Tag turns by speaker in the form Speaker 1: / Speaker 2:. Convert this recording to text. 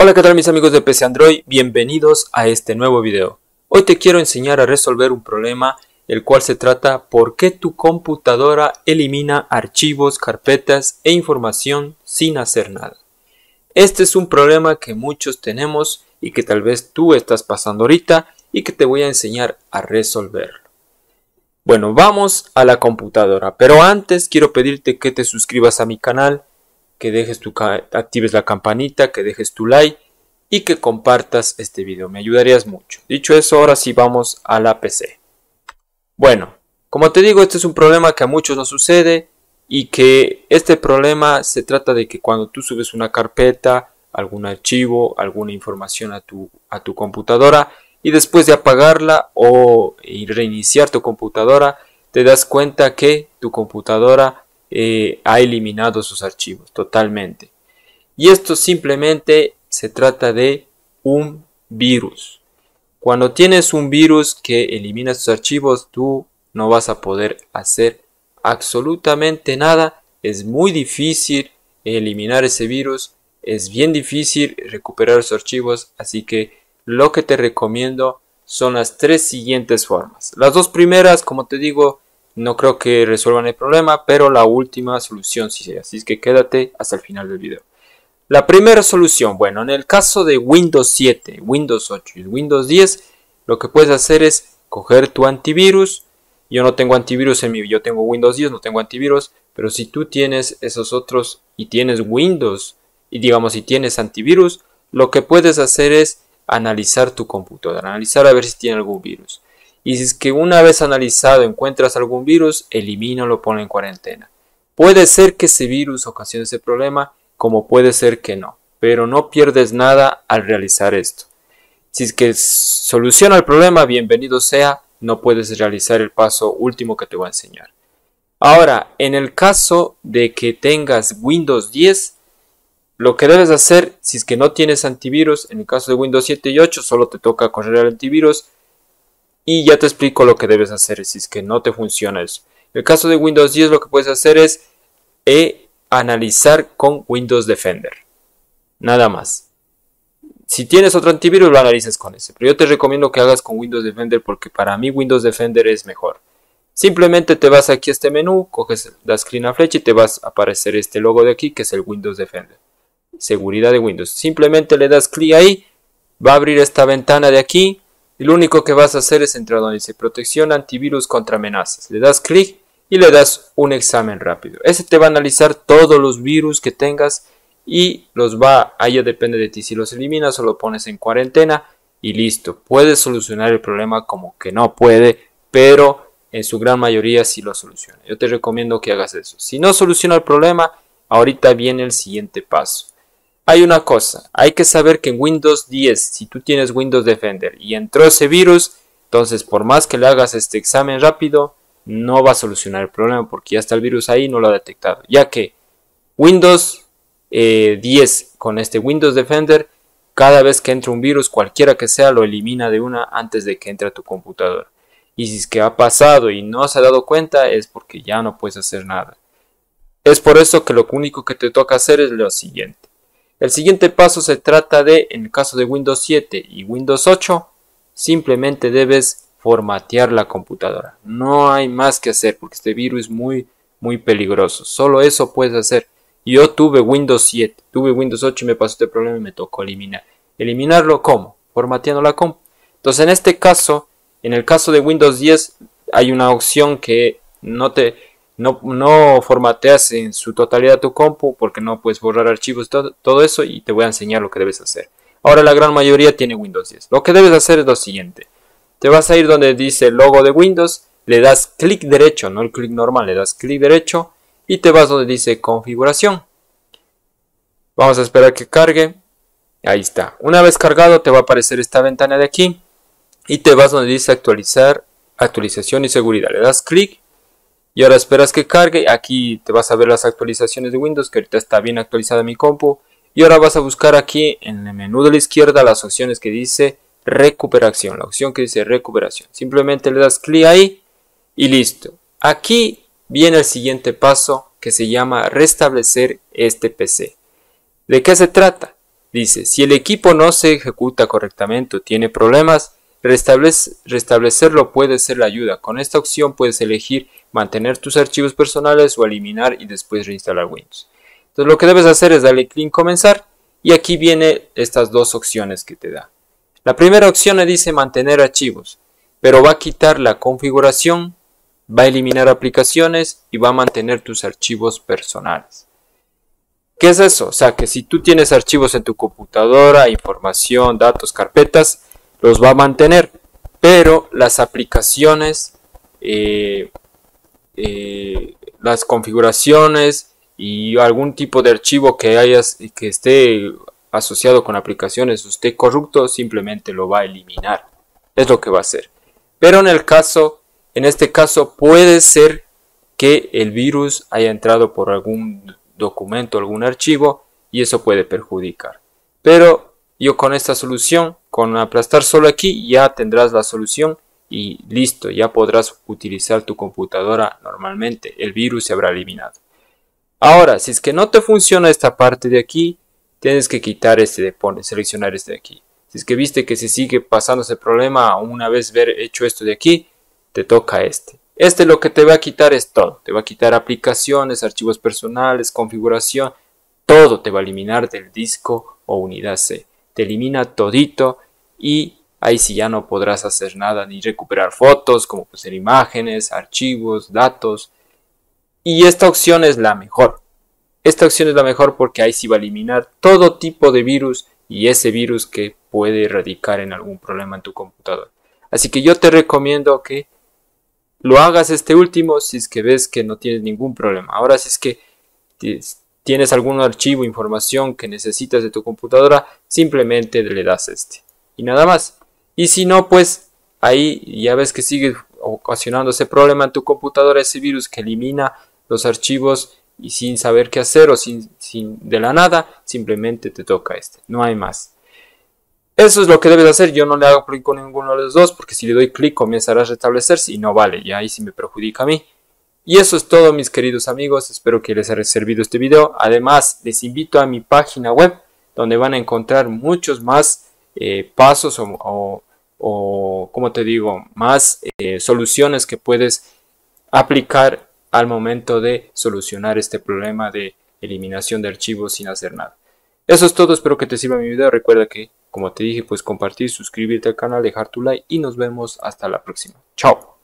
Speaker 1: Hola qué tal mis amigos de PC Android, bienvenidos a este nuevo video. Hoy te quiero enseñar a resolver un problema el cual se trata por qué tu computadora elimina archivos, carpetas e información sin hacer nada. Este es un problema que muchos tenemos y que tal vez tú estás pasando ahorita y que te voy a enseñar a resolverlo. Bueno, vamos a la computadora, pero antes quiero pedirte que te suscribas a mi canal, que dejes tu actives la campanita, que dejes tu like y que compartas este video, me ayudarías mucho. Dicho eso, ahora sí vamos a la PC. Bueno, como te digo, este es un problema que a muchos nos sucede y que este problema se trata de que cuando tú subes una carpeta, algún archivo, alguna información a tu, a tu computadora y después de apagarla o reiniciar tu computadora, te das cuenta que tu computadora eh, ha eliminado sus archivos totalmente. Y esto simplemente se trata de un virus. Cuando tienes un virus que elimina sus archivos, tú no vas a poder hacer absolutamente nada. Es muy difícil eliminar ese virus. Es bien difícil recuperar sus archivos. Así que lo que te recomiendo son las tres siguientes formas. Las dos primeras, como te digo, no creo que resuelvan el problema, pero la última solución sí Así es que quédate hasta el final del video. La primera solución, bueno, en el caso de Windows 7, Windows 8 y Windows 10, lo que puedes hacer es coger tu antivirus. Yo no tengo antivirus en mi, yo tengo Windows 10, no tengo antivirus, pero si tú tienes esos otros y tienes Windows y digamos si tienes antivirus, lo que puedes hacer es analizar tu computadora, analizar a ver si tiene algún virus. Y si es que una vez analizado encuentras algún virus, elimínalo, ponlo en cuarentena. Puede ser que ese virus ocasione ese problema, como puede ser que no, pero no pierdes nada al realizar esto. Si es que soluciona el problema, bienvenido sea, no puedes realizar el paso último que te voy a enseñar. Ahora, en el caso de que tengas Windows 10, lo que debes hacer, si es que no tienes antivirus, en el caso de Windows 7 y 8, solo te toca correr el antivirus, y ya te explico lo que debes hacer si es que no te funciona eso. En el caso de Windows 10 lo que puedes hacer es e analizar con Windows Defender. Nada más. Si tienes otro antivirus lo analices con ese. Pero yo te recomiendo que hagas con Windows Defender porque para mí Windows Defender es mejor. Simplemente te vas aquí a este menú, coges la screen a flecha y te vas a aparecer este logo de aquí que es el Windows Defender. Seguridad de Windows. Simplemente le das clic ahí, va a abrir esta ventana de aquí y lo único que vas a hacer es entrar donde dice protección antivirus contra amenazas. Le das clic y le das un examen rápido. Ese te va a analizar todos los virus que tengas y los va, ahí ya depende de ti si los eliminas o lo pones en cuarentena y listo. Puedes solucionar el problema como que no puede, pero en su gran mayoría sí lo soluciona. Yo te recomiendo que hagas eso. Si no soluciona el problema, ahorita viene el siguiente paso. Hay una cosa, hay que saber que en Windows 10, si tú tienes Windows Defender y entró ese virus, entonces por más que le hagas este examen rápido, no va a solucionar el problema porque ya está el virus ahí y no lo ha detectado. Ya que Windows 10 eh, con este Windows Defender, cada vez que entra un virus, cualquiera que sea, lo elimina de una antes de que entre a tu computadora. Y si es que ha pasado y no se ha dado cuenta, es porque ya no puedes hacer nada. Es por eso que lo único que te toca hacer es lo siguiente el siguiente paso se trata de, en el caso de Windows 7 y Windows 8, simplemente debes formatear la computadora. No hay más que hacer porque este virus es muy, muy peligroso. Solo eso puedes hacer. Yo tuve Windows 7, tuve Windows 8 y me pasó este problema y me tocó eliminar. ¿Eliminarlo cómo? Formateando la compu. Entonces en este caso, en el caso de Windows 10, hay una opción que no te no, formateas en su totalidad tu compu porque no puedes borrar archivos, todo, todo eso y te voy a enseñar lo que debes hacer. Ahora la gran mayoría tiene Windows 10. Lo que debes hacer es lo siguiente. Te vas a ir donde dice logo de Windows, le das clic derecho, no el clic normal, le das clic derecho y te vas donde dice configuración. Vamos a esperar que cargue. Ahí está. Una vez cargado te va a aparecer esta ventana de aquí y te vas donde dice actualizar, actualización y seguridad. Le das clic y ahora esperas que cargue. Aquí te vas a ver las actualizaciones de Windows, que ahorita está bien actualizada mi compu. Y ahora vas a buscar aquí en el menú de la izquierda las opciones que dice recuperación. La opción que dice recuperación. Simplemente le das clic ahí y listo. Aquí viene el siguiente paso que se llama restablecer este PC. ¿De qué se trata? Dice, si el equipo no se ejecuta correctamente o tiene problemas, restablecerlo puede ser la ayuda. Con esta opción puedes elegir mantener tus archivos personales o eliminar y después reinstalar Windows. Entonces lo que debes hacer es darle clic en comenzar y aquí vienen estas dos opciones que te da. La primera opción le dice mantener archivos, pero va a quitar la configuración, va a eliminar aplicaciones y va a mantener tus archivos personales. ¿Qué es eso? O sea, que si tú tienes archivos en tu computadora, información, datos, carpetas, los va a mantener, pero las aplicaciones, eh, eh, las configuraciones y algún tipo de archivo que que esté asociado con aplicaciones esté corrupto, simplemente lo va a eliminar. Es lo que va a hacer. Pero en el caso, en este caso puede ser que el virus haya entrado por algún documento, algún archivo y eso puede perjudicar. Pero yo con esta solución, con aplastar solo aquí, ya tendrás la solución y listo, ya podrás utilizar tu computadora normalmente. El virus se habrá eliminado. Ahora, si es que no te funciona esta parte de aquí, tienes que quitar este de pone, seleccionar este de aquí. Si es que viste que se sigue pasando ese problema, una vez ver hecho esto de aquí, te toca este. Este lo que te va a quitar es todo. Te va a quitar aplicaciones, archivos personales, configuración. Todo te va a eliminar del disco o unidad C. Te elimina todito y ahí sí ya no podrás hacer nada ni recuperar fotos como ser imágenes, archivos, datos. Y esta opción es la mejor. Esta opción es la mejor porque ahí sí va a eliminar todo tipo de virus y ese virus que puede erradicar en algún problema en tu computador. Así que yo te recomiendo que lo hagas este último si es que ves que no tienes ningún problema. Ahora si es que tienes algún archivo, información que necesitas de tu computadora, simplemente le das este. Y nada más. Y si no, pues ahí ya ves que sigue ocasionando ese problema en tu computadora, ese virus que elimina los archivos y sin saber qué hacer o sin, sin de la nada, simplemente te toca este. No hay más. Eso es lo que debes hacer. Yo no le hago clic con ninguno de los dos porque si le doy clic comenzará a restablecerse y no vale. Y ahí sí me perjudica a mí. Y eso es todo mis queridos amigos. Espero que les haya servido este video. Además les invito a mi página web donde van a encontrar muchos más eh, pasos o, o, como te digo, más eh, soluciones que puedes aplicar al momento de solucionar este problema de eliminación de archivos sin hacer nada. Eso es todo, espero que te sirva mi video. Recuerda que como te dije, pues compartir, suscribirte al canal, dejar tu like y nos vemos hasta la próxima. Chao.